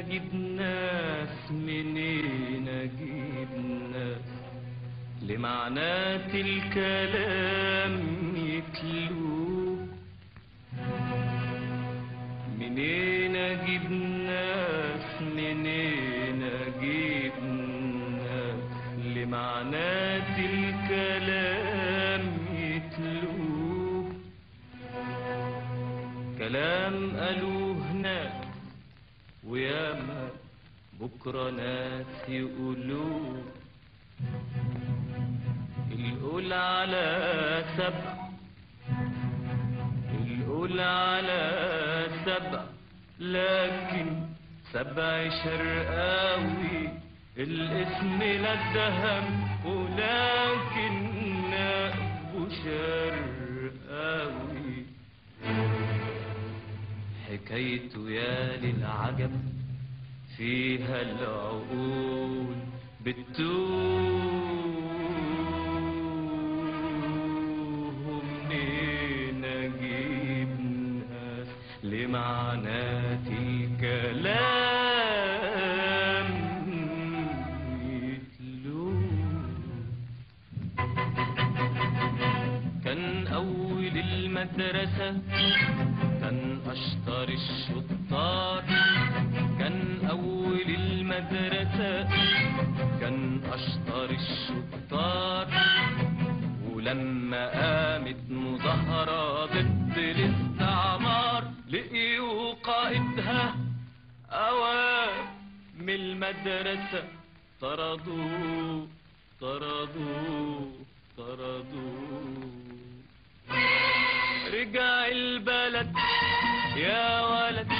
أجيب ناس منين أجيب ناس لمعنات الكلام يتلوه منين أجيب ناس وياما بكرة ناس يقولوه القول على سبع. القول على سبع. لكن سبع شرقاوي الاسم لا اتهم. ولكن نقبه شرقاوي حكايته يا للعجب. فيها العقول بتوه ولما قامت مظاهرة ضد الاستعمار لقيوا قائدها أوام المدرسة طردوه طردوه طردوه رجع البلد يا ولد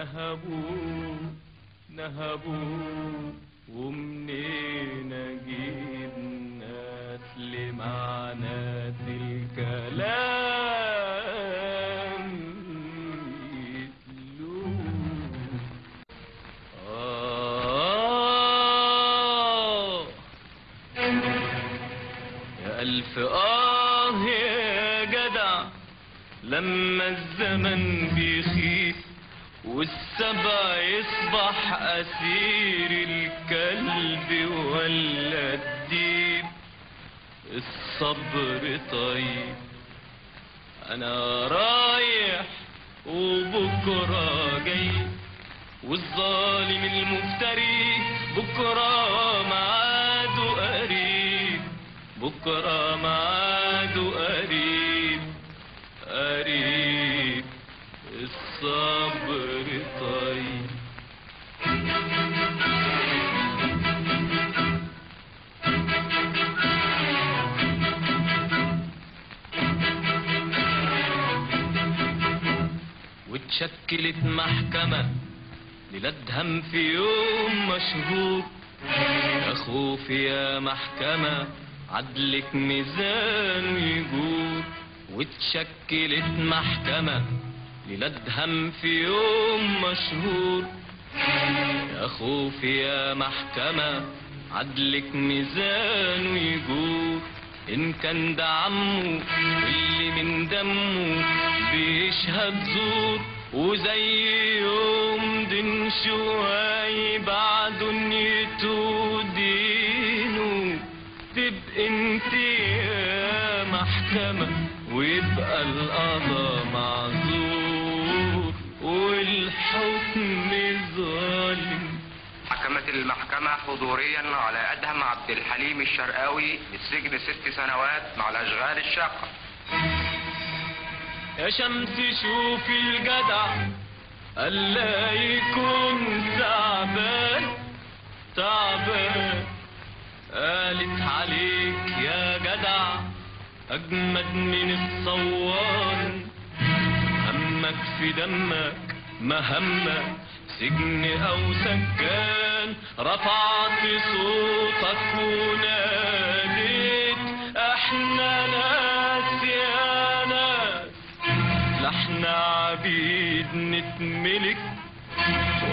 نهبوه نهبوه ومنين أجيب ناس لمعنات الكلام آه يا ألف آه يا جدع لما الزمن بيخيف والسبع يصبح أسير الكلب ولا الديب الصبر طيب. أنا رايح وبكرة جاي. والظالم المفتري بكرة معاده قريب. بكرة معاده قريب. واتشكلت محكمة للادهم في يوم مشهور. يا خوف يا محكمة عدلك ميزان ويجور واتشكلت محكمة للادهم في يوم مشهور. يا خوف يا محكمة عدلك ميزان ويجور إن كان ده عمه اللي من دمه بيشهد زور. وزي يوم دين شوي بعد نيته دينه تبقى انت يا محكمة ويبقى القضاء معذور. والحكم ظالم حكمت المحكمة حضوريا على أدهم عبد الحليم الشرقاوي بالسجن ست سنوات مع الأشغال الشاقة. يا شمس شوفي الجدع ألا يكون تعبان تعبان قالت عليك يا جدع أجمد من الصوار همك في دمك مهمك سجن أو سجان رفعت صوتك وناديت نتملك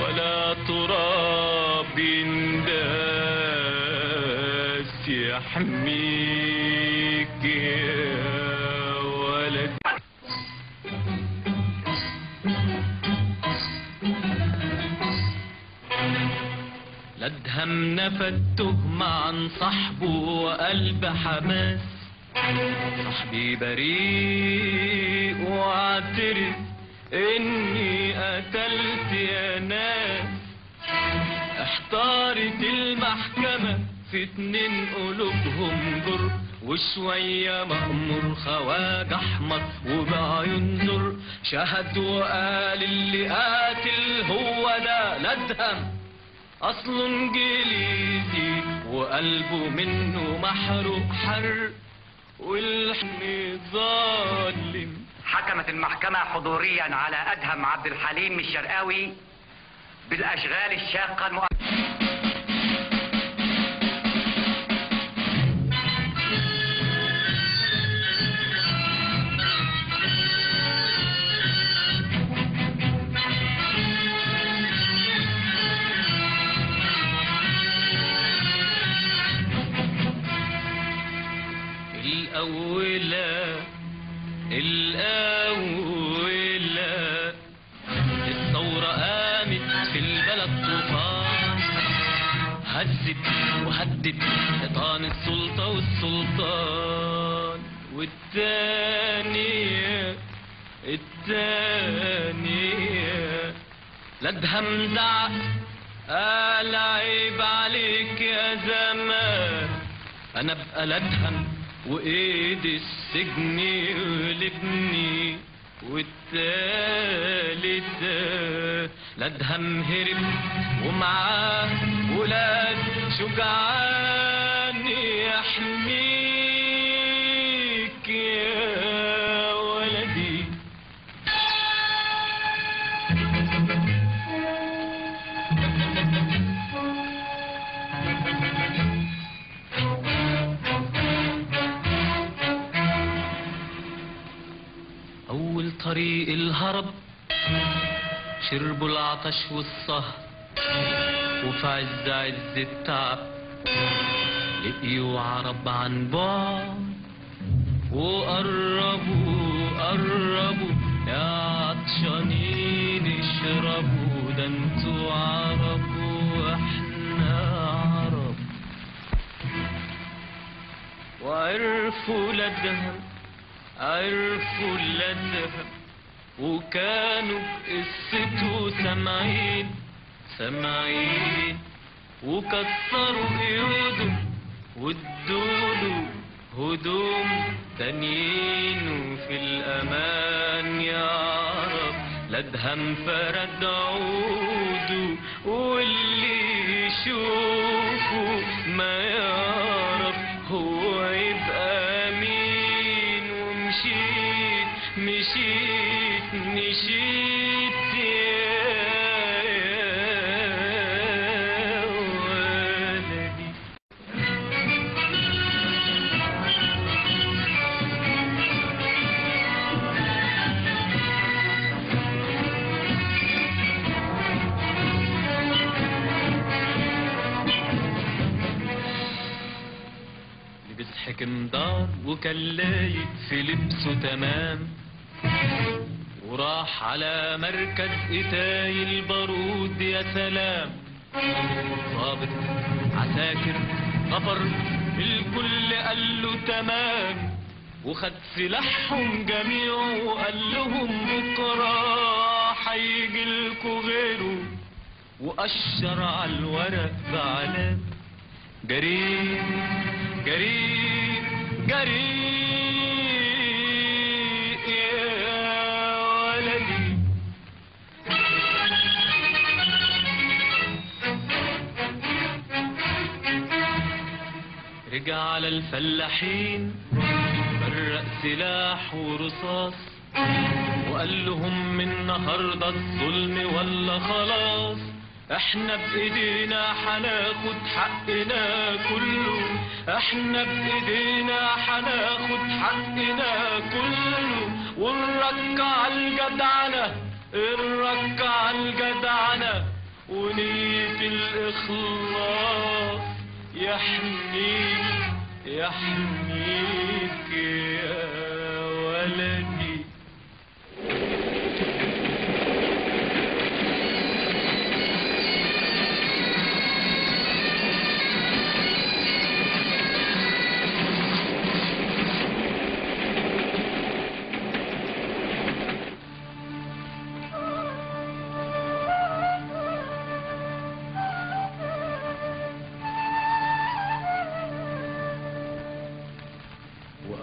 ولا تراب ينداس يحميك يا ولد. لا ادهم نفد تهمة عن صاحبه وقلب حماس. صاحبي بريء واعترف إني قتلت يا ناس. احتارت المحكمة في اتنين قلوبهم جر وشوية مأمور خواج أحمر وبعيون زر شهد وقال اللي قاتل هو ده لا ادهم أصله إنجليزي وقلبه منه محروق حر. واللحم ظالم. حكمت المحكمة حضوريا على أدهم عبد الحليم الشرقاوي بالأشغال الشاقة المؤ... والسلطان والتانية التانية. لا ادهم زعق قال عيب عليك يا زمان. أنا ابقى لا ادهم وايد السجن يغلبني والتالتة لا ادهم هرب ومعاه ولاد شجعان. العطش والسهر وفي عز عز التعب لقيوا عرب عن بعد وقربوا قربوا. يا عطشانين اشربوا ده أنتوا عرب وإحنا عرب. وعرفوا لدهم عرفوا لدهم وكانوا بقصته سامعين سامعين وكسروا ايدهم وادوله هدوم تانيين. وفي الأمان يا رب لا ادهم فرد عوده واللي يشوفه ما يعرف لبس حكمدار وكان في لبسه تمام. وراح على مركز إتاي البارود يا سلام. ضابط عساكر غفر الكل قال له تمام. وخد سلاحهم جميعه وقال لهم بكرة هيجي لكوا غيره. وأشر على الورق بعلام جريء جريء جريء على الفلاحين برق سلاح ورصاص وقال لهم من النهارده الظلم ولا خلاص. إحنا بإيدينا حناخد حقنا كله إحنا بإيدينا حناخد حقنا كله. ونركع الجدعنة نركع الجدعنة ونية الإخلاص. يحميك يحميك يا ولدي.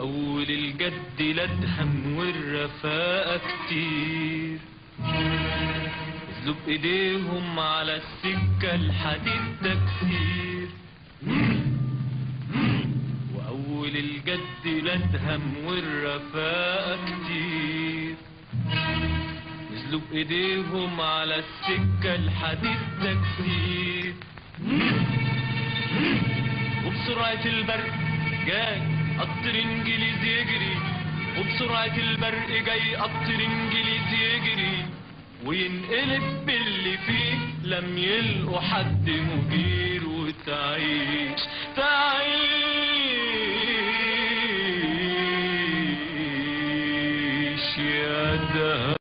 وأول الجد لدهم والرفاقة كتير. نزلوا بإيديهم على السكة الحديد ده كتير. وأول الجد لدهم والرفاقة كتير. نزلوا بإيديهم على السكة الحديد ده كتير. وبسرعة البرق جاي قطر انجليزي يجري وبسرعة البرق جاي قطر انجليزي يجري وينقلب باللي فيه لم يلقوا حد مدير وتعيش. تعيش يا دهر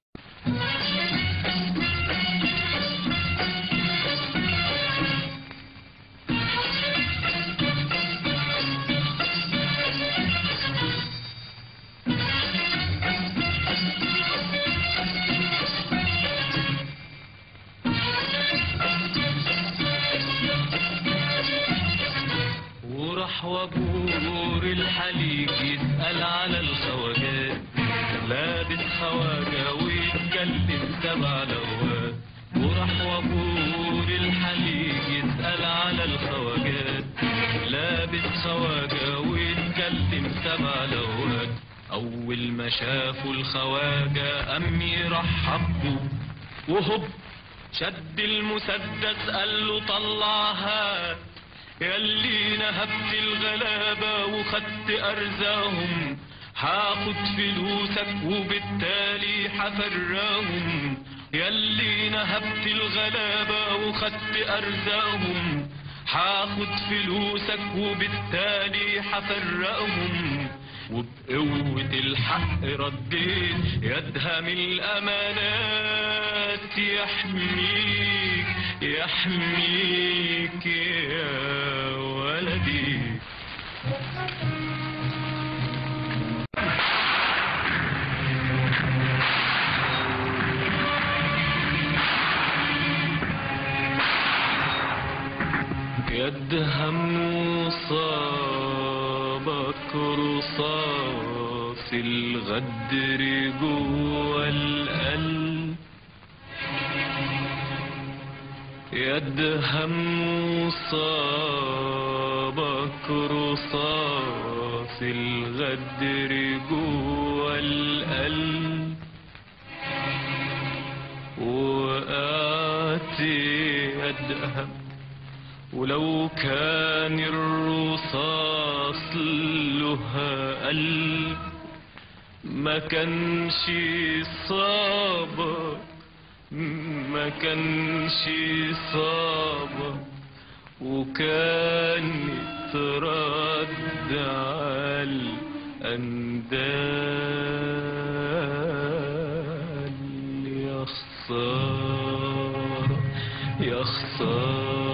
لابس خواجة ويتكلم سبع لغات أول ما شافوا الخواجة قام يرحبوا وهب شد المسدس قال له طلعها. ياللي نهبت الغلابة وخدت أرزاهم. هاخد فلوسك وبالتالي حفراهم ياللي نهبت الغلابة وخدت أرزاهم. هاخد فلوسك وبالتالي حفرقهم وبقوة الحق رديت يدهم الأمانات يحميك يحميك يا ولدي. يدهم صابك رصاص الغدر جوا القلب. يدهم صابك رصاص الغدر جوا القلب. وقعت يدهم ولو كان الرصاص له قلب ما كانش صابك ما كانش صابك وكان ترد على الأندال. يا خسارة يا خسارة.